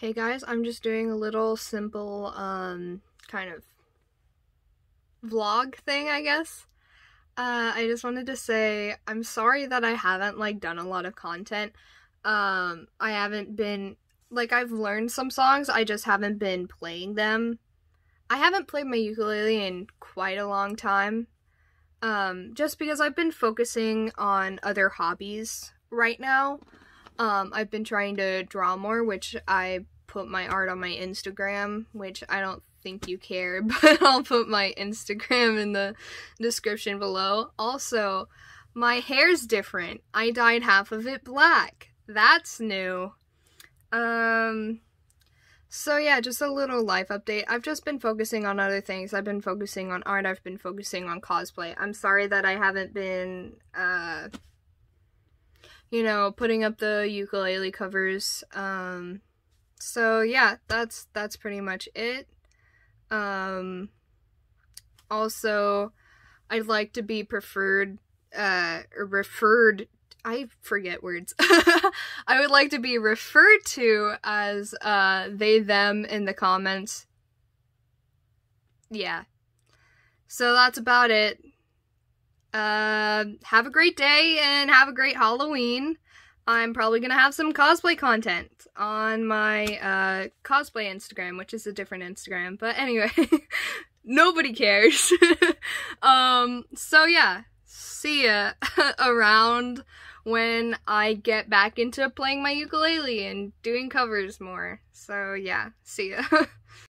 Hey guys, I'm just doing a little simple, um, kind of vlog thing, I guess. Uh, I just wanted to say I'm sorry that I haven't, like, done a lot of content. Um, I haven't been, like, I've learned some songs, I just haven't been playing them. I haven't played my ukulele in quite a long time. Um, just because I've been focusing on other hobbies right now. Um, I've been trying to draw more, which I put my art on my Instagram, which I don't think you care, but I'll put my Instagram in the description below. Also, my hair's different. I dyed half of it black. That's new. Um, so yeah, just a little life update. I've just been focusing on other things. I've been focusing on art. I've been focusing on cosplay. I'm sorry that I haven't been, uh, you know, putting up the ukulele covers. Um, so yeah, that's that's pretty much it. Um, also, I'd like to be preferred, uh, referred. I forget words. I would like to be referred to as uh, they them in the comments. Yeah. So that's about it. Uh, have a great day and have a great Halloween. I'm probably gonna have some cosplay content on my uh, cosplay Instagram, which is a different Instagram. But anyway, nobody cares. um, so yeah, see ya around when I get back into playing my ukulele and doing covers more. So yeah, see ya.